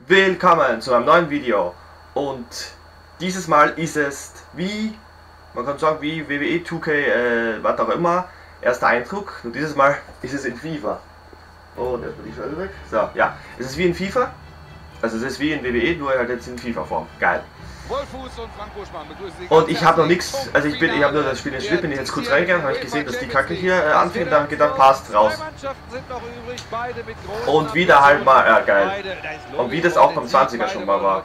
Willkommen zu einem neuen Video und dieses Mal ist es wie, man kann sagen wie WWE 2K, äh, was auch immer, erster Eindruck, nur dieses Mal ist es in FIFA. Oh, der ist die Scheiße weg. So, ja, es ist wie in FIFA, also es ist wie in WWE, nur halt jetzt in FIFA-Form. Geil. Und ich habe noch nichts, also ich bin, ich habe nur das Spiel in Schritt, bin ich jetzt kurz reingegangen, habe ich gesehen, dass die Kacke hier äh, anfängt, dann gedacht, passt raus. Und wieder halt mal, ja geil. Und wie das auch beim 20er schon mal war.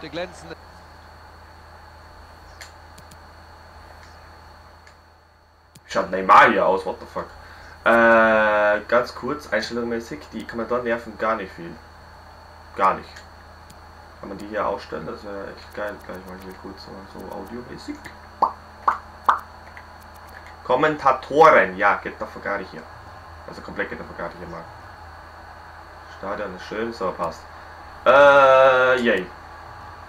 Schaut Neymar hier aus, what the fuck. Äh, ganz kurz, einstellungsmäßig, die Kommentare nerven gar nicht viel. Gar nicht. Kann man die hier ausstellen? Das wäre echt geil. Gleich mal hier kurz so, audiomäßig. Kommentatoren, ja, geht davon gar nicht hier. Also komplett geht davon gar nicht hier mal. Stadion ist schön, so passt. Äh, yay.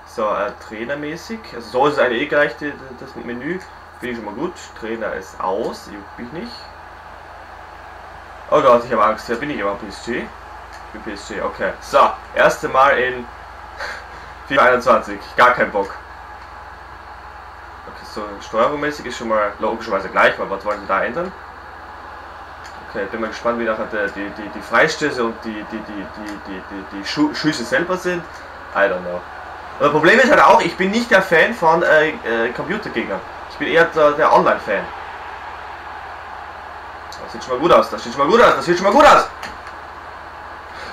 So, äh, trainermäßig. Also so ist es eigentlich eh gleich das Menü. Finde ich schon mal gut. Trainer ist aus, juckt mich nicht. Oh Gott, ich habe Angst. Ja, bin ich immer PSG. Ich bin PSG, okay. So, erste Mal in 421, gar kein Bock. Okay, so steuerungsmäßig ist schon mal logischerweise gleich, weil was wollen sie da ändern? Okay, bin mal gespannt, wie nachher die, die, die Freistöße und die, die, die, die, die, die, die Schu Schüsse selber sind. I don't know. Und das Problem ist halt auch, ich bin nicht der Fan von äh, äh, Computergegnern. Ich bin eher der, der Online-Fan. Das sieht schon mal gut aus, das sieht schon mal gut aus, das sieht schon mal gut aus.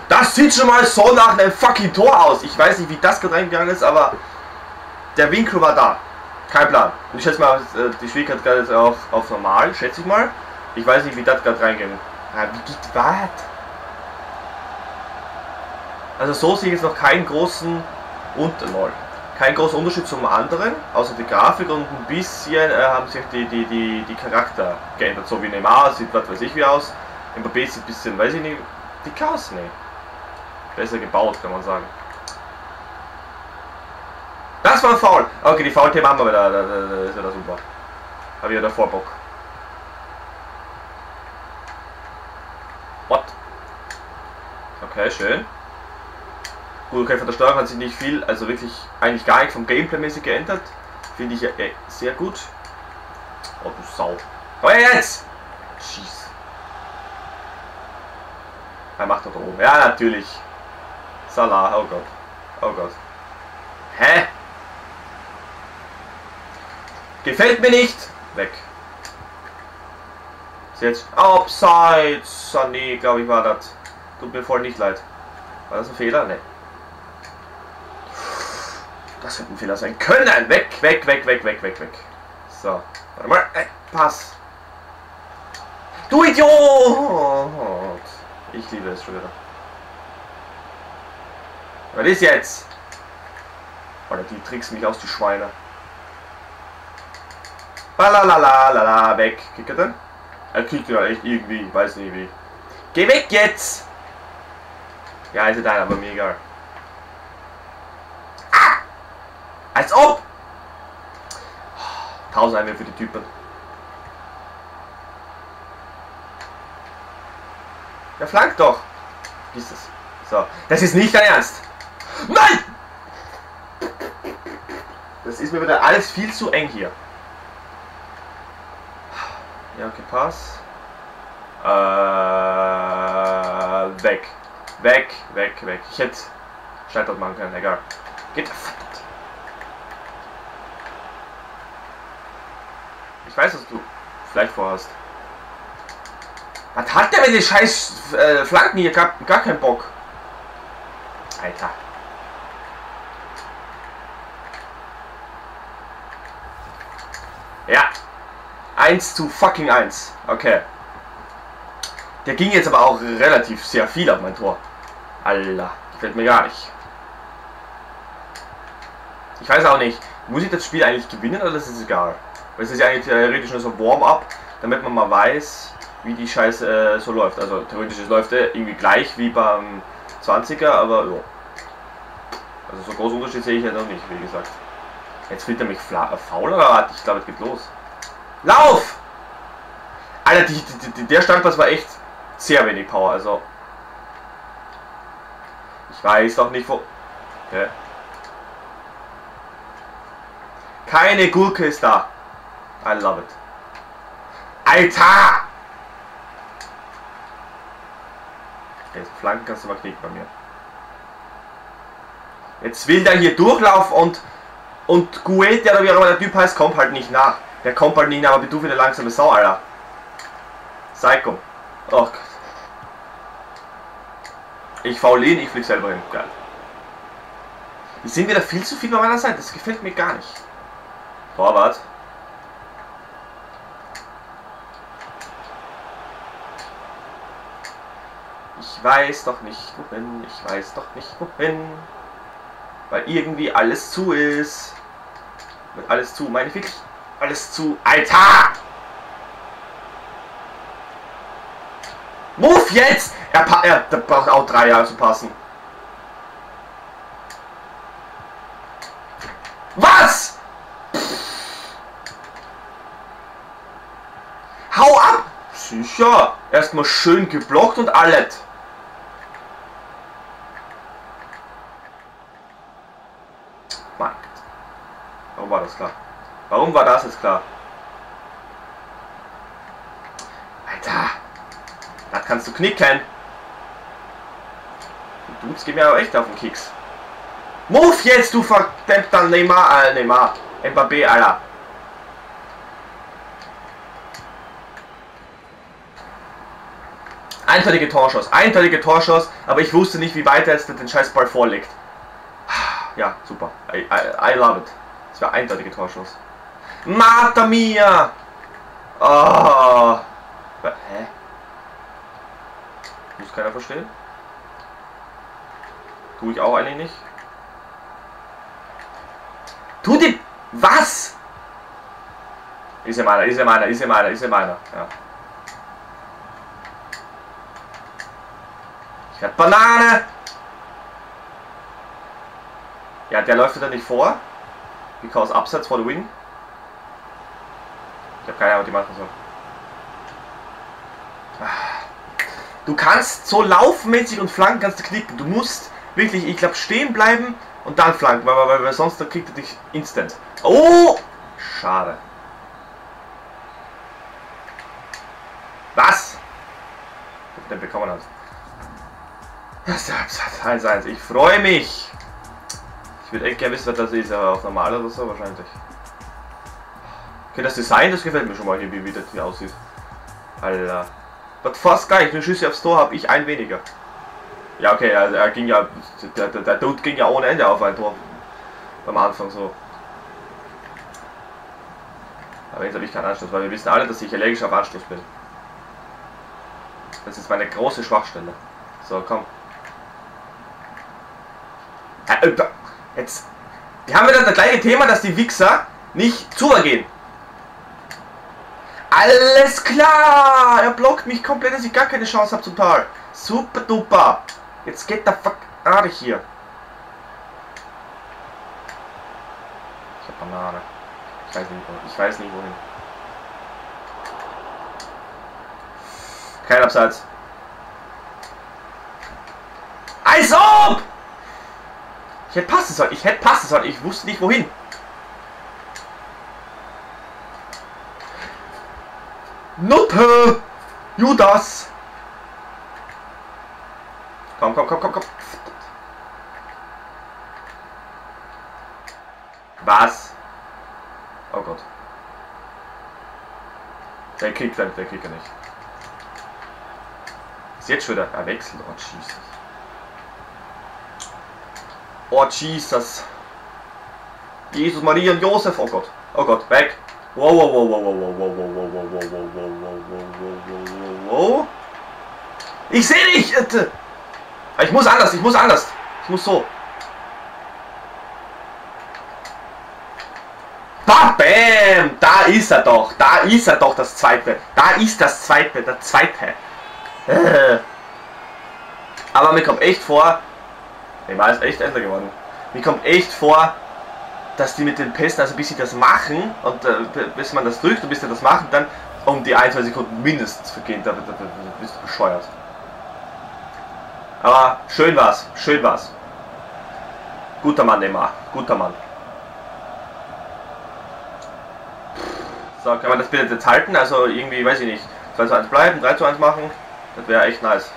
Das sieht schon mal so nach einem fucking Tor aus. Ich weiß nicht, wie das gerade reingegangen ist, aber der Winkel war da. Kein Plan. Und ich schätze mal, äh, die Schwierigkeit gerade ist auf, auf normal, schätze ich mal. Ich weiß nicht, wie das gerade reingeht. Ja, wie geht was? Also so sehe ich jetzt noch keinen großen Unterschied. Kein großer Unterschied zum anderen, außer die Grafik und ein bisschen äh, haben sich die, die, die, die Charakter geändert. So wie Neymar sieht was weiß ich wie aus. Mbappé sieht ein bisschen, weiß ich nicht, dick besser gebaut, kann man sagen. Das war ein Foul. Okay, die Foul-Thema haben wir wieder. Das ist ja super. Habe ich ja davor Bock. What? Okay, schön. Gut, okay, von der Steuerung hat sich nicht viel, also wirklich eigentlich gar nicht vom Gameplay-mäßig geändert. Finde ich äh, sehr gut. Oh, du Sau. Her jetzt! Schieß. Er macht doch da oben. Ja, natürlich. Salah, oh Gott. Oh Gott. Hä? Gefällt mir nicht. Weg. Ist jetzt Upside. Sunny, glaube ich, war das. Tut mir voll nicht leid. War das ein Fehler? Ne. Das hätte ein Fehler sein können. Weg, weg, weg, weg, weg, weg, weg. So. Warte mal. Hey, pass. Du Idiot! Ich liebe es schon wieder. Was ist jetzt? Oder die tricksen mich aus, die Schweine. Balalalala, weg. Kriegt er denn? Er kriegt ja echt irgendwie, weiß nicht wie. Geh weg jetzt! Ja, ist dein, aber mir egal. Ah! Als ob! Tausend Einwürfe für die Typen. Ja, flank doch! Ist es. So. Das ist nicht dein Ernst! Nein! Das ist mir wieder alles viel zu eng hier. Ja, okay, Pass. Äh, weg. Weg, weg, weg. Ich hätte Scheitert machen können, egal. Geht. Ich weiß, was du vielleicht vorhast. Was hat der mit den scheiß äh, Flanken hier? Gar, gar keinen Bock. Alter. 1 zu fucking 1. Okay. Der ging jetzt aber auch relativ sehr viel auf mein Tor. Alter, gefällt mir gar nicht. Ich weiß auch nicht, muss ich das Spiel eigentlich gewinnen oder ist es egal? Weil es ist ja eigentlich theoretisch nur so Warm-up, damit man mal weiß, wie die Scheiße äh, so läuft. Also theoretisch läuft äh, irgendwie gleich wie beim 20er, aber ja. Also so großen Unterschied sehe ich ja noch nicht, wie gesagt. Jetzt fühlt er mich faul oder was? Ich glaube, es geht los. Lauf! Alter, die, die, die, der Standpass war echt sehr wenig Power, also. Ich weiß doch nicht, wo. Okay. Keine Gurke ist da. I love it. Alter! Jetzt Flanken kannst du mal kriegen bei mir. Jetzt will der hier durchlaufen und und Guete oder wie auch immer der Typ heißt, kommt halt nicht nach. Der kommt halt nicht aber du eine langsame Sau, Alter. Psycho. Oh Gott. Ich faul ihn, ich flieg selber hin. Geil. Die sind wieder viel zu viel bei meiner Seite. Das gefällt mir gar nicht. Torwart. Ich weiß doch nicht wohin, ich weiß doch nicht wohin. Weil irgendwie alles zu ist. Mit alles zu, meine ich wirklich alles zu. Alter! Move jetzt! Er, er, er braucht auch drei Jahre zu passen. Was? Hau ab! Sicher. Erstmal schön geblockt und alles. Mann. Warum war das klar? Jetzt klar? Alter. Das kannst du knicken. Die Dudes gehen mir aber echt auf den Keks. Move jetzt, du verdammter Neymar, äh, Neymar. Mbappé, Alter. Einteilige Torschuss, einteilige Torschuss, aber ich wusste nicht, wie weit er jetzt den Scheißball vorlegt. Ja, super. I, I, I love it. Das war eindeutige Torschuss. Mata mia! Oh. Hä? Muss keiner verstehen? Tue ich auch eigentlich nicht. Tu die... Was? Ist ja meiner, ist ja meiner, ist ja meiner, ist ja meiner. Ja. Ich hab Banane! Ja, der läuft wieder nicht vor. Because Absatz for the win. Ich habe keine Ahnung, die machen soll. Du kannst so laufmäßig und flanken kannst du knicken. Du musst wirklich, ich glaube, stehen bleiben und dann flanken, weil, weil, weil sonst kriegt er dich instant. Oh! Schade. Was? Den bekommen hat. Das ist der Absatz. 1-1. Ich freue mich. Ich würde echt gerne wissen, was das ist, aber auf normal oder so wahrscheinlich. Okay, das Design, das gefällt mir schon mal hier, wie, das hier aussieht. Alter. Das fast gleich, nur Schüsse aufs Tor habe ich ein weniger. Ja, okay, also er ging ja, der, der, der Dude ging ja ohne Ende auf ein Tor. Beim Anfang so. Aber jetzt habe ich keinen Anschluss, weil wir wissen alle, dass ich allergisch auf Anschluss bin. Das ist meine große Schwachstelle. So, komm. Äh, jetzt. Wir haben wieder das gleiche Thema, dass die Wichser nicht zu gehen. Alles klar! Er blockt mich komplett, dass ich gar keine Chance habe zum Tal. Super duper. Jetzt geht der fuck out hier. Ich hab Banane. Ich weiß nicht wohin. Ich weiß nicht wohin. Kein Abseits. Eis ob! Ich hätte passen sollen. Ich hätte passen sollen. Ich wusste nicht wohin. Nutte! Judas! Komm, komm, komm, komm, komm. Was? Oh Gott. Der kriegt er, der kriegt er nicht. Ist jetzt schon wieder er wechselt. Oh Jesus. Oh Jesus. Jesus, Maria und Josef. Oh Gott. Oh Gott. Weg. Wow, wow, wow, wow, wow, wow, wow, wow, wow, wow, wow, wow, wow, wow, wow, wow, wow. Ich sehe dich! Ich muss anders, ich muss anders. Ich muss so. Bam! Da ist er doch. Da ist er doch, das zweite. Da ist das zweite, der zweite. Aber mir kommt echt vor, Neymar ist echt älter geworden. Mir kommt echt vor, dass die mit den Pässen, also bis sie das machen und äh, bis man das drückt und bis sie das machen, dann um die ein, zwei Sekunden mindestens vergehen, da, da, da, da bist du bescheuert. Aber schön war's, schön war's. Guter Mann, Neymar. Guter Mann. So, kann man das bitte jetzt halten? Also irgendwie, weiß ich nicht. 2 zu 1 bleiben, 3 zu 1 machen. Das wäre echt nice.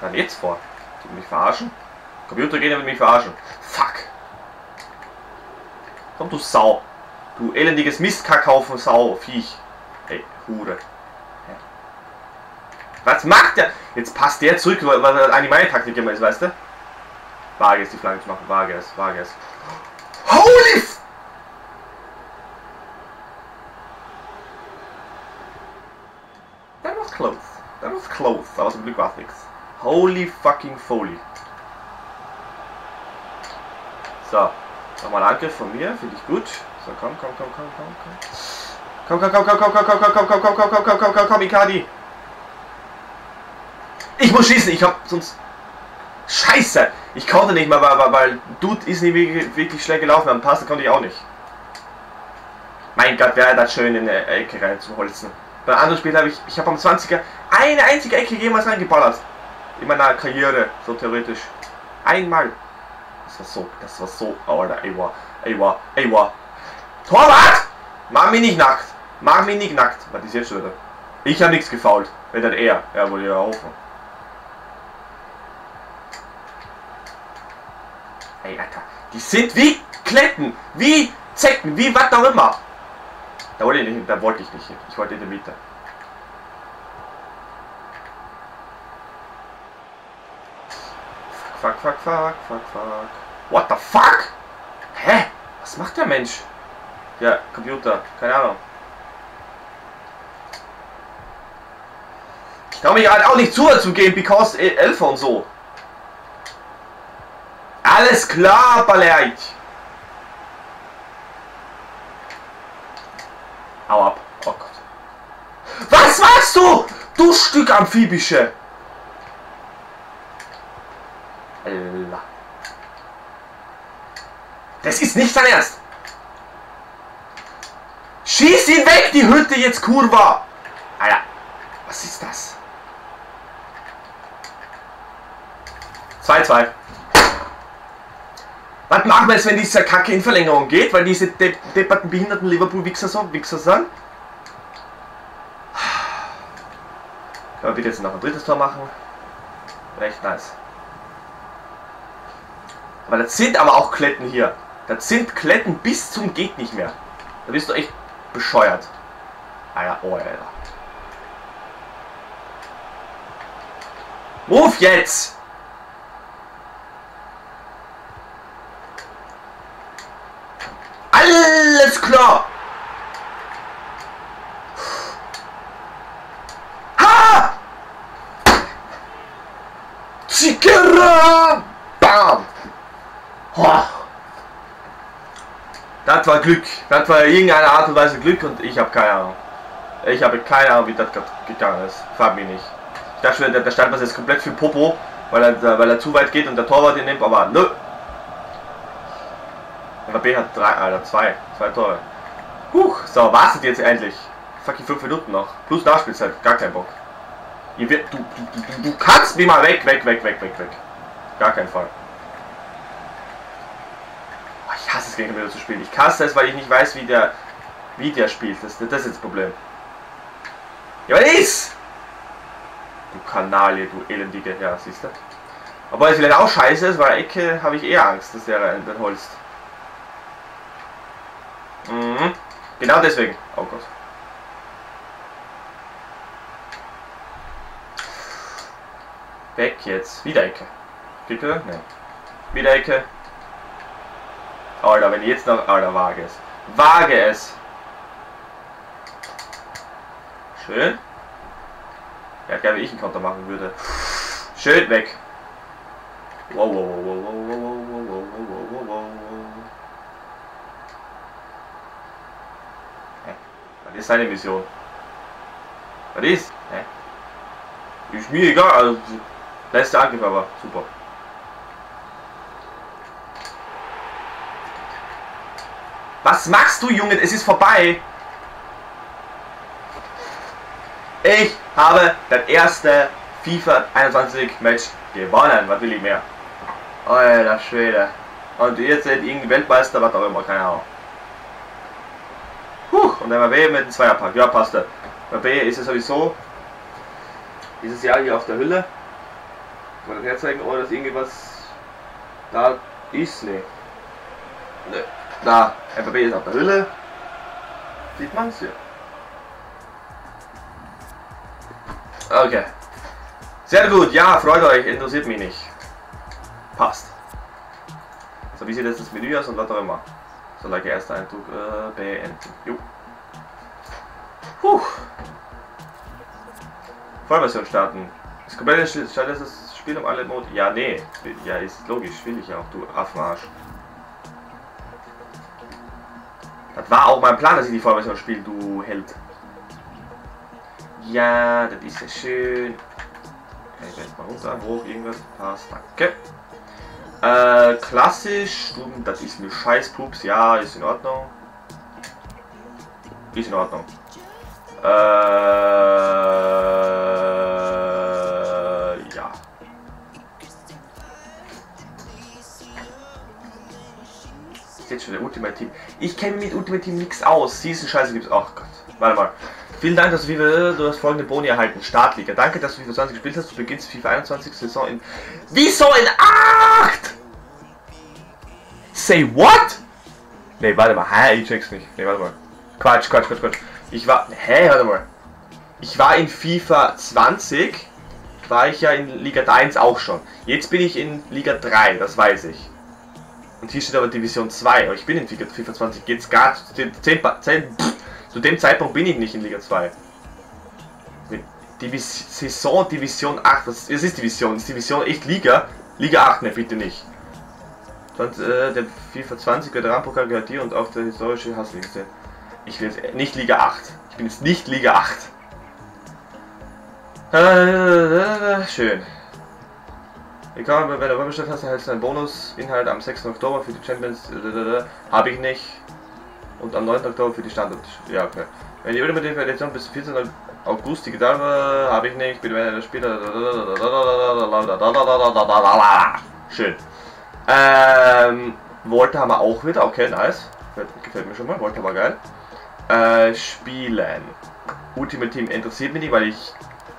Dann jetzt vor. Die mich verarschen? Computer gehen mit mich verarschen. Fuck. Komm du Sau. Du elendiges Mistkackhaufen Sau, Viech. Ey, Hure. Was macht der? Jetzt passt der zurück, weil er eigentlich meine Taktik immer ist, weißt du? Wage es, die Flagge zu machen. Wage es, wage es. Holy f That was close. That was close. Aber zum Glück war es nichts. Holy fucking Foley. So. Nochmal Angriff von mir. Finde ich gut. So, komm, komm, komm, komm, komm, komm. Komm, komm, komm, komm, komm, komm, komm, komm, komm, komm, komm, komm, komm, komm, komm, komm, Icardi. Ich muss schießen, ich hab sonst... Scheiße! Ich konnte nicht mehr, weil, weil Dude ist nicht wirklich, wirklich schlecht gelaufen. Am Passen konnte ich auch nicht. Mein Gott, wäre das schön in eine Ecke rein zu holzen. Bei anderen Spielen habe ich, ich habe am 20er eine einzige Ecke jemals reingeballert. In meiner Karriere, so theoretisch. Einmal. Das war so, das war so, Alter, ey, war, ey, war. Torwart! Mach mich nicht nackt. Mach mich nicht nackt. Was ist jetzt schon wieder? Ich habe nichts gefault. Wenn dann er. Ja, wollte ja hoffen. Ey, Alter. Die sind wie Kletten. Wie Zecken. Wie was auch immer. Da wollte ich nicht, da wollte ich nicht hin. Ich wollte in der Mitte. Fuck, fuck, fuck, fuck, fuck. What the fuck? Hä? Was macht der Mensch? Ja, Computer. Keine Ahnung. Ich traue mich halt auch nicht zu zu gehen, because Elfer und so. Alles klar, Ballert. Hau ab. Oh Gott. Was machst du? Du Stück Amphibische. Das ist nicht dein Ernst. Schieß ihn weg, die Hütte jetzt Kurva. Alter, was ist das? 2-2. Was machen wir jetzt, wenn diese Kacke in Verlängerung geht? Weil diese de depperten, behinderten Liverpool-Wichser so, Wichser sind? Können wir bitte jetzt noch ein drittes Tor machen? Recht nice. Aber das sind aber auch Kletten hier. Das sind Kletten bis zum geht nicht mehr. Da bist du echt bescheuert. Alter, oh, Alter. Move jetzt! Alles klar! Ha! Zikera! Bam! Oh. Das war Glück. Das war irgendeine Art und Weise Glück und ich habe keine Ahnung. Ich habe keine Ahnung, wie das gegangen ist. Frag mich nicht. Ich dachte schon, der, der Stand jetzt komplett für Popo, weil er, weil er zu weit geht und der Torwart ihn nimmt, aber nö. RB hat drei, Alter, zwei. Zwei Tore. Huch, so, wartet jetzt endlich. Fucking fünf Minuten noch. Plus Nachspielzeit, gar kein Bock. Ihr wird, du, du, du, du kannst mich mal weg, weg, weg, weg, weg, weg. Gar kein Fall. Oh, ich hasse es gegen wieder zu spielen. Ich hasse es, weil ich nicht weiß, wie der, wie der spielt. Das, das ist jetzt das Problem. Ja, ist? Du Kanalie, du elendige, ja, siehst du. Aber es vielleicht auch scheiße ist, weil Ecke habe ich eher Angst, dass der dann holst. Mhm. Genau deswegen. Oh Gott. Weg jetzt. Wieder Ecke. Bitte? Nein. Wieder Ecke. Alter, wenn jetzt noch... Alter, wage es. Wage es. Schön. Ja, glaube ich einen Konter machen würde. Schön weg. Wow, wow, wow, wow, wow, wow, wow, wow, wow, wow, wow. Was ist seine Mission? Was ist? Hä? Ist mir egal, also letzter Angriff aber super. Was machst du, Junge? Es ist vorbei. Ich habe das erste FIFA 21 Match gewonnen. Was will ich mehr? Alter Schwede. Und jetzt seid irgendwie Weltmeister, was auch immer, keine Ahnung. Puh, und der MAB mit dem Zweierpack. Ja, passt. Der MAB ist es sowieso dieses Jahr hier auf der Hülle. Kann man das herzeigen, ohne dass irgendwas da ist? Nee. Nee. Da, MAB ist auf der Hülle. Sieht man es hier. Okay. Sehr gut, ja, freut euch, interessiert mich nicht. Passt. So, wie sieht jetzt das Menü aus und was auch immer. So, like erster Eindruck äh, beenden. Jo. Puh. Vollversion starten. Das komplette startet das Spiel um alle Mode. Ja, nee. Ja, ist logisch, will ich ja auch, du Affenarsch. Das war auch mein Plan, dass ich die Vollversion spiele, du Held. Ja, das ist ja schön. Kann ich jetzt mal runter, hoch, irgendwas. Passt, danke. Äh, klassisch, das ist mir scheiß Pups, ja, ist in Ordnung. Ist in Ordnung. Äh, Der Ultimate Team. Ich kenne mit Ultimate Team nichts aus. Season Scheiße gibt's. Ach Gott. Warte mal. Vielen Dank, dass du FIFA, du hast folgende Boni erhalten. Startliga. Danke, dass du FIFA 20 gespielt hast. Du beginnst FIFA 21 Saison in... Wieso in 8? Say what? Ne, warte mal. Hä, ich check's nicht. Ne, warte mal. Quatsch, Quatsch, Quatsch, Quatsch. Ich war... Hä, warte mal. Ich war in FIFA 20, war ich ja in Liga 1 auch schon. Jetzt bin ich in Liga 3, das weiß ich. Und hier steht aber Division 2. Aber ich bin in FIFA 20. Geht's gar... 10, 10, 10 zu dem Zeitpunkt bin ich nicht in Liga 2. Divis Saison Division 8, was es ist Division, ist Division echt Liga? Liga 8, ne, bitte nicht. Sonst, äh, der FIFA 20 Veteranpokal gehört dir und auch der historische Hassliste. Ich will jetzt nicht Liga 8. Ich bin jetzt nicht Liga 8. Äh, schön. Egal, bei der Webstadt hast du halt einen Bonusinhalt am 6. Oktober für die Champions. Habe ich nicht. Und am 9. Oktober für die Standard. Ja, okay. Wenn die Ultimate Edition bis 14. August digital war, habe ich nicht. Wenn das später. Schön. Ähm, Volta haben wir auch wieder. Okay, nice. Gefällt mir schon mal. Volta war geil. Äh, spielen. Ultimate Team interessiert mich nicht, weil ich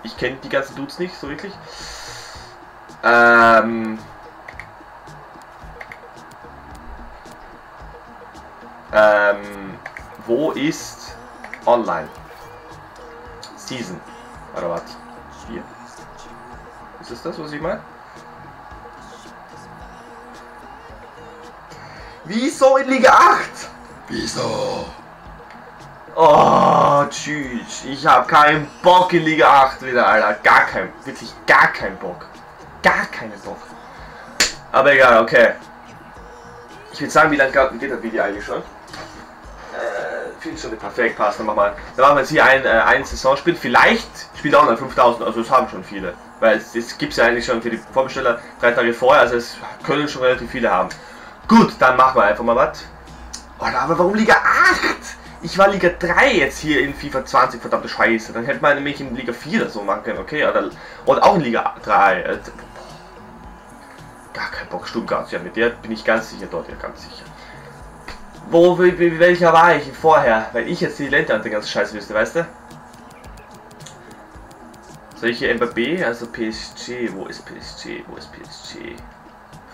ich kenne die ganzen Dudes nicht so wirklich. Ähm, Ähm, wo ist online? Season. Oder was? Hier. Ist das das, was ich meine? Wieso in Liga 8? Wieso? Oh, tschüss. Ich habe keinen Bock in Liga 8 wieder, Alter. Gar kein, wirklich gar keinen Bock. Gar keinen Bock. Aber egal, okay. Ich würde sagen, wie lange geht das Video eigentlich schon? Viertelstunde perfekt, passt. Dann machen wir, dann machen wir jetzt hier ein, äh, ein Saisonspiel. Vielleicht spielt auch noch 5000, also das haben schon viele. Weil es, es gibt es ja eigentlich schon für die Vorbesteller drei Tage vorher, also es können schon relativ viele haben. Gut, dann machen wir einfach mal was. Oh, aber warum Liga 8? Ich war Liga 3 jetzt hier in FIFA 20, verdammte Scheiße. Dann hätte man nämlich in Liga 4 oder so machen können, okay? Oder, oder auch in Liga 3. Gar kein Bock, Stuttgart. Ja, mit der bin ich ganz sicher dort, ja, ganz sicher. Wo, welcher war ich vorher? Weil ich jetzt die Länder und den ganzen Scheiß wüsste, weißt du? Hier Mbappé, also PSG, wo ist PSG, wo ist PSG?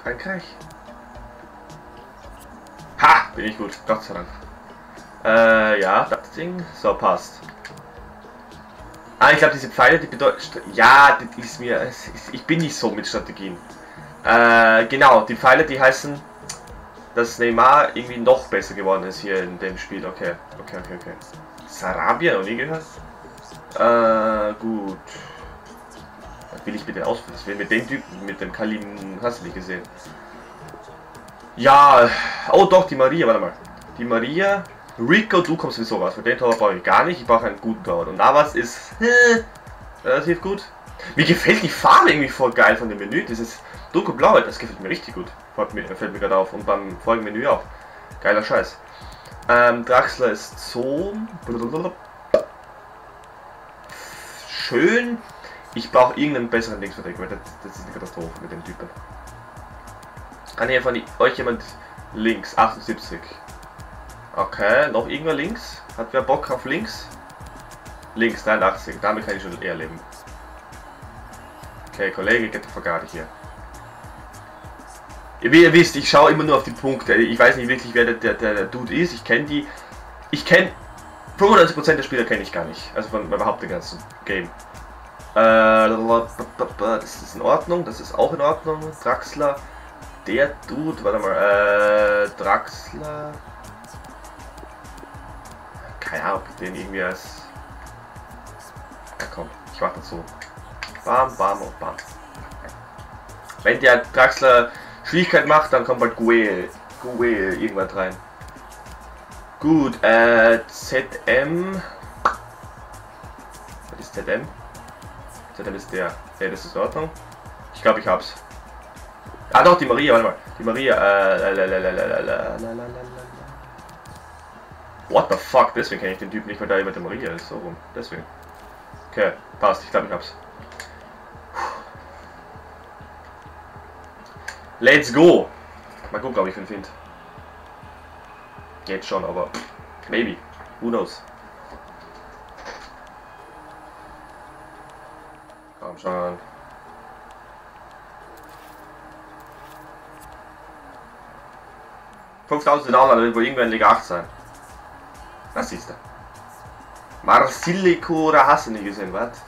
Frankreich? Ha, bin ich gut, Gott sei Dank. Äh, ja, das Ding, so passt. Ah, ich glaube diese Pfeile, die bedeuten, ja, das ist mir, ich bin nicht so mit Strategien. Äh, genau, die Pfeile, die heißen dass Neymar irgendwie noch besser geworden ist hier in dem Spiel. Okay, okay, okay, okay. Sarabia noch nie gehört? Äh, gut. Was will ich bitte ausführen? Das will mit dem Typen, mit dem Kalim, hast du nicht gesehen. Ja, oh doch, die Maria, warte mal. Die Maria, Rico, du kommst sowieso was. Für den Torwart brauche ich gar nicht, ich brauche einen guten Torwart. Und Navas ist äh, relativ gut. Mir gefällt die Farbe irgendwie voll geil von dem Menü. Dieses dunkelblaue, das gefällt mir richtig gut. Fällt mir, mir gerade auf. Und beim folgenden Menü auch. Geiler Scheiß. Ähm, Draxler ist so. Schön. Ich brauche irgendeinen besseren Linksverteidiger, das, das ist eine Katastrophe mit dem Typen. Kann hier von euch jemand links? 78. Okay, noch irgendwer links? Hat wer Bock auf links? Links, 83. Damit kann ich schon eher leben. Okay, Kollege, the fuck out of here. Wie ihr wisst, ich schaue immer nur auf die Punkte. Ich weiß nicht wirklich, wer der, der, der Dude ist. Ich kenne die. Ich kenne 95% der Spieler kenne ich gar nicht. Also von überhaupt dem ganzen Game. Äh, das ist in Ordnung, das ist auch in Ordnung. Draxler. Der Dude, warte mal, äh, Draxler. Keine Ahnung, ob ich den irgendwie als. Ja komm, ich mach das so. Bam, bam und bam. Wenn der Draxler Schwierigkeit macht, dann kommt bald Guel. Guel irgendwann rein. Gut, äh, ZM. Was ist ZM? ZM ist der. Ja, das ist in Ordnung. Ich glaube, ich hab's. Ah doch, die Maria, warte mal. Die Maria, äh, What the fuck? Deswegen kenne ich den Typ nicht, weil da jemand der Maria ist. So rum. Deswegen. Okay, passt. Ich glaube, ich hab's. Let's go! Mal gucken, ob ich ihn finde. Geht schon, aber maybe. Who knows? Komm schon. Fünftausend Download wird wohl irgendwann Liga 8 sein. Was ist da? Marsillico oder hast du nicht gesehen, was?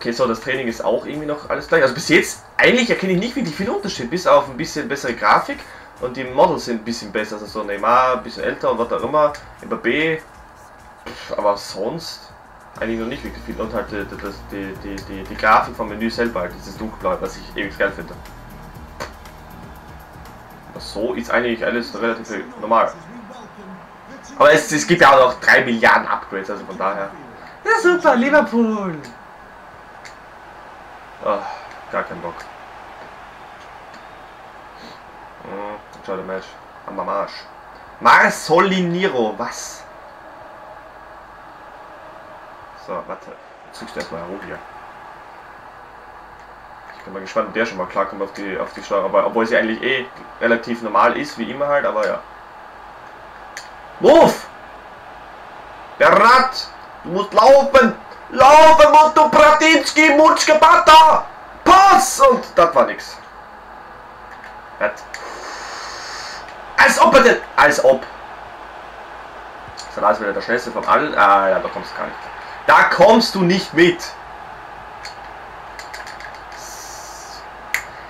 Okay, so, das Training ist auch irgendwie noch alles gleich. Also bis jetzt, eigentlich erkenne ich nicht wirklich viel Unterschied, bis auf ein bisschen bessere Grafik und die Models sind ein bisschen besser. Also so Neymar, ein bisschen älter und was auch immer. Mbappé, aber sonst eigentlich noch nicht wirklich viel. Und halt die, die, die, die, die Grafik vom Menü selber, halt, dieses Dunkelblau, was ich ewig geil finde. So ist eigentlich alles relativ normal. Aber es, es gibt ja auch noch 3 Milliarden Upgrades, also von daher. Ja super, Liverpool! Oh, gar keinen Bock. Hm, schau der Match. Am Arsch. Marsoliniro, was? So, warte. Zügst erstmal herum hier. Ich bin mal gespannt, ob der schon mal klarkommt auf die, auf die Steuerung. Obwohl sie eigentlich eh relativ normal ist, wie immer halt, aber ja. Move! Der Rad! Du musst laufen! Laufen, Motto Pratinski, Mutschke Bata! Pass! Und das war nix. Was? Als ob er denn. Als ob. Salah ist wieder der schnellste von allen. Ah ja, da kommst du gar nicht. Da kommst du nicht mit.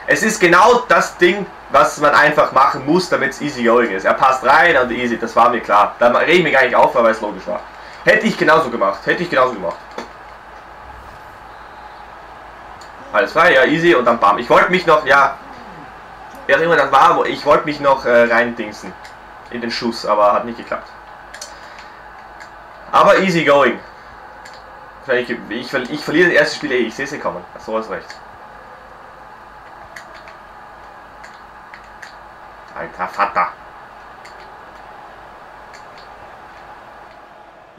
Es ist genau das Ding, was man einfach machen muss, damit es easy going ist. Er passt rein und easy, das war mir klar. Da rede ich mich gar nicht auf, weil es logisch war. Hätte ich genauso gemacht. Hätte ich genauso gemacht. Alles frei, ja, easy und dann bam. Ich wollte mich noch, ja, wer auch immer das war, ich wollte mich noch äh, reindingsen in den Schuss, aber hat nicht geklappt. Aber easy going. Ich, ich, ich verliere das erste Spiel eh, ich sehe sie kommen. So ist recht. Alter Vater.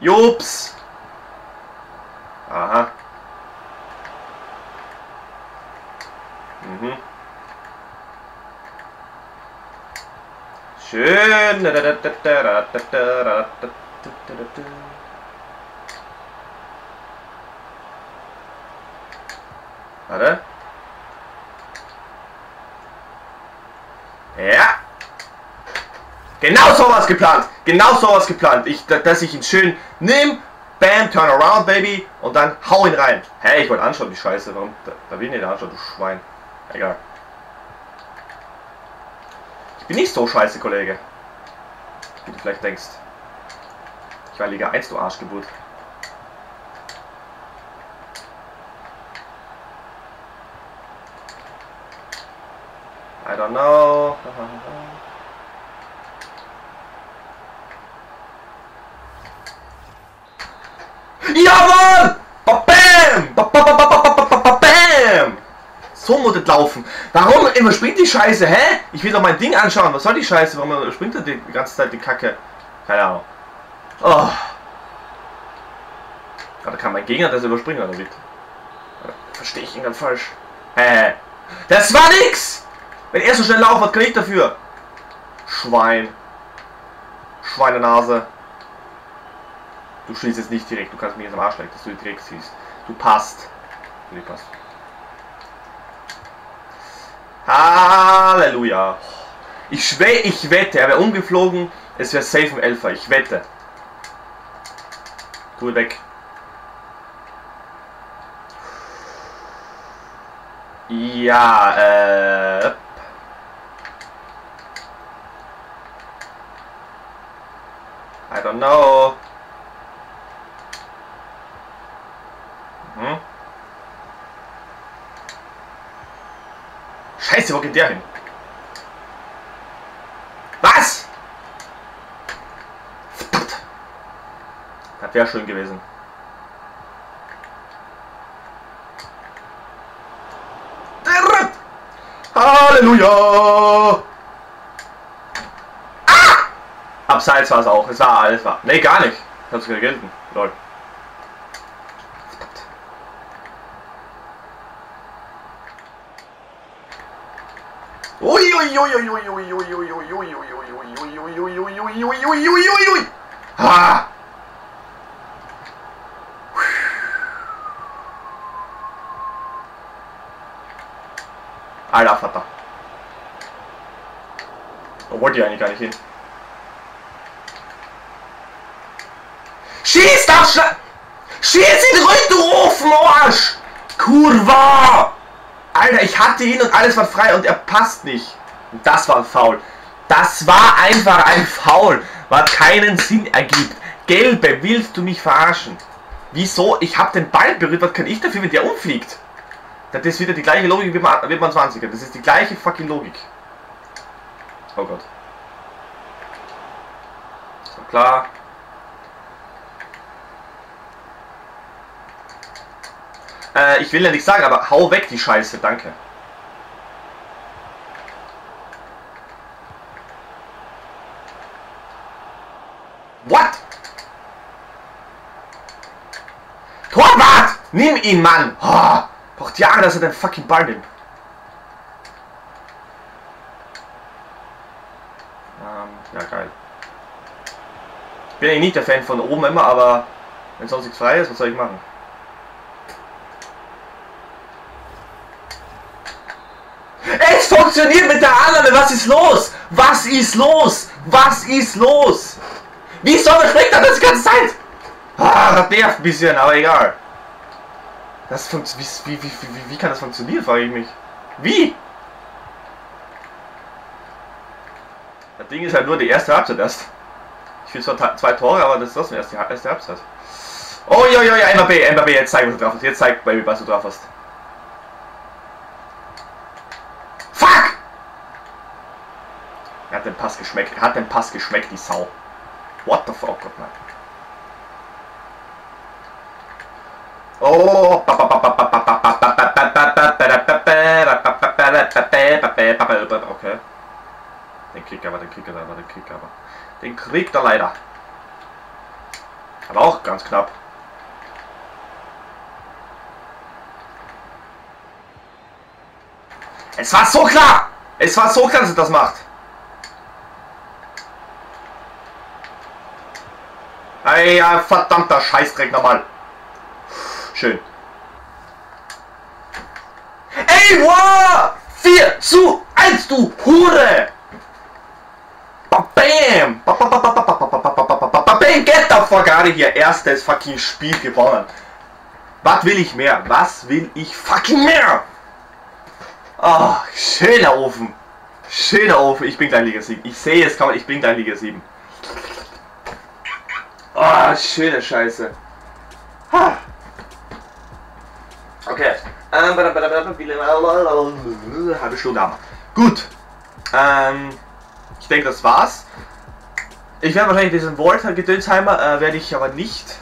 Jups. Aha. Mhm. Schön. Warte. Ja. Genau sowas geplant. Genau sowas geplant. Ich, dass ich ihn schön nimm, bam, turn around, baby, und dann hau ihn rein. Hey, ich wollte anschauen, die Scheiße. Warum? Da, da will ich nicht anschauen, du Schwein. Egal. Ich bin nicht so scheiße, Kollege. Wie du vielleicht denkst. Ich war Liga 1, du Arschgeburt. I don't know. Muss das laufen. Warum überspringt die Scheiße? Hä? Ich will doch mein Ding anschauen. Was soll die Scheiße? Warum überspringt er die ganze Zeit die Kacke? Keine Ahnung. Oh. Da kann mein Gegner das überspringen, oder wie? Verstehe ich ihn ganz falsch. Hä? Das war nix! Wenn er so schnell lauft, was kann ich dafür? Schwein. Schweinenase. Du schießt jetzt nicht direkt, du kannst mir jetzt am Arsch lecken, dass du direkt siehst. Du passt. Nee, passt. Halleluja. Ich schwä ich wette, er wäre umgeflogen, es wäre safe im Elfer, ich wette. Tu weg. Ja, äh. I don't know. Hm? Scheiße, wo geht der hin? Was? Verdammt. Das wäre schön gewesen. Halleluja! Ah! Abseits war es auch. Es war alles war. Nee, gar nicht. Ich hab's gelten. Lol. Ui, Alter Vater. Da wollte ich eigentlich gar nicht hin. Schieß das Sch Schieß ihn rein, du Ofenarsch! Kurva! Alter, ich hatte ihn und alles war frei und er passt nicht. Und das war ein Foul. Das war einfach ein Foul, was keinen Sinn ergibt. Gelbe, willst du mich verarschen? Wieso? Ich habe den Ball berührt, was kann ich dafür, wenn der umfliegt? Das ist wieder die gleiche Logik wie beim, wie beim 20er. Das ist die gleiche fucking Logik. Oh Gott. So klar. Äh, ich will ja nichts sagen, aber hau weg die Scheiße, danke. What? Torwart! Nimm ihn, Mann! Oh. Braucht Jahre, dass er den fucking Ball nimmt. Ähm, ja, geil. Ich bin eigentlich nicht der Fan von oben immer, aber wenn sonst nichts frei ist, was soll ich machen? Es funktioniert mit der Annahme, was ist los? Was ist los? Was ist los? Wie soll das schmeckt das die ganze Zeit? Ah, das nervt ein bisschen, aber egal. Das funktioniert. Wie, wie, wie, wie, kann das funktionieren, frage ich mich. Wie? Das Ding ist halt nur die erste Halbzeit erst. Ich will zwar zwei Tore, aber das ist trotzdem erst die erste Halbzeit. Oh, ja, ja, ja, Mbappé, Mbappé, jetzt zeig, was du drauf hast. Jetzt zeig, Baby, was du drauf hast. Fuck! Er hat den Pass geschmeckt. Er hat den Pass geschmeckt, die Sau. What the fuck, oh Gott, nein. Oh. Okay. Den kriegt er aber, den kriegt er aber, den kriegt er aber. Den kriegt er leider. Aber auch ganz knapp. Es war so klar! Es war so klar, dass er das macht. Ey, ja, verdammter Scheißdreck nochmal. Schön. Ey, wow! 4 zu 1, du Hure! Bam! Bam, get the fuck out of here! Erstes fucking Spiel gewonnen. Was will ich mehr? Was will ich fucking mehr? Oh, schöner Ofen. Schöner Ofen. Ich bin gleich Liga 7. Ich sehe es, man, ich bin gleich Liga 7. Oh, schöne Scheiße. Ha. Okay. Halbe Stunde haben Gut. Ähm, ich denke, das war's. Ich werde wahrscheinlich diesen Volta Gedönsheimer, äh, werde ich aber nicht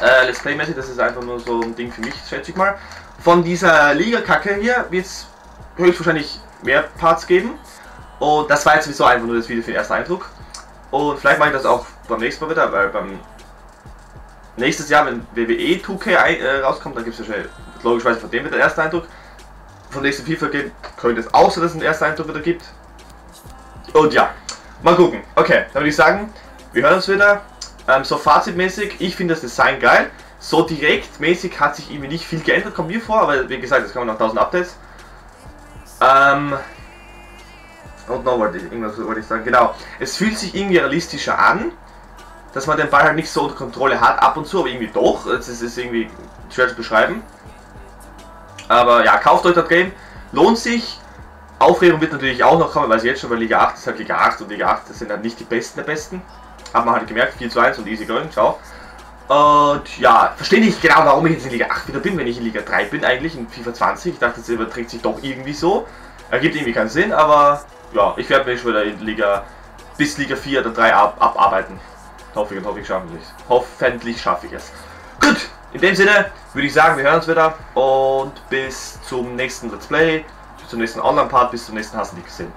äh, Let's Play-mäßig, das ist einfach nur so ein Ding für mich, schätze ich mal. Von dieser Liga-Kacke hier wird es höchstwahrscheinlich mehr Parts geben. Und das war jetzt sowieso einfach nur das Video für den ersten Eindruck. Und vielleicht mache ich das auch beim nächsten Mal wieder, weil beim nächstes Jahr, wenn WWE 2K äh, rauskommt, dann gibt es wahrscheinlich logischerweise von dem wird der erste Eindruck. vom nächsten FIFA-Game könnte es so, dass es einen ersten Eindruck wieder gibt. Und ja, mal gucken. Okay, dann würde ich sagen, wir hören uns wieder. Ähm, so fazitmäßig, ich finde das Design geil. So direkt mäßig hat sich irgendwie nicht viel geändert, kommt mir vor, aber wie gesagt, es kommen noch 1000 Updates. Ähm, und noch wollte ich, irgendwas wollte ich sagen, genau. Es fühlt sich irgendwie realistischer an, dass man den Ball halt nicht so unter Kontrolle hat, ab und zu, aber irgendwie doch. Es ist irgendwie schwer zu beschreiben. Aber ja, kauft euch das Game, lohnt sich. Aufregung wird natürlich auch noch kommen, weil sie jetzt schon bei Liga 8 ist halt Liga 8 und Liga 8 sind halt nicht die besten der besten. Haben wir halt gemerkt, 4 zu 1 und easy going, ciao. Und ja, verstehe nicht genau, warum ich jetzt in Liga 8 wieder bin, wenn ich in Liga 3 bin eigentlich, in FIFA 20. Ich dachte, das überträgt sich doch irgendwie so. Ergibt irgendwie keinen Sinn, aber ja, ich werde mich wieder in Liga bis Liga 4 oder 3 ab, abarbeiten. Hoffe ich und hoffe ich schaffe ich es. Hoffentlich schaffe ich es. Gut, in dem Sinne würde ich sagen, wir hören uns wieder und bis zum nächsten Let's Play, bis zum nächsten Online-Part, bis zum nächsten Hassen, die gesehen.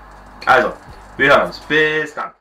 Also, wir hören uns. Bis dann.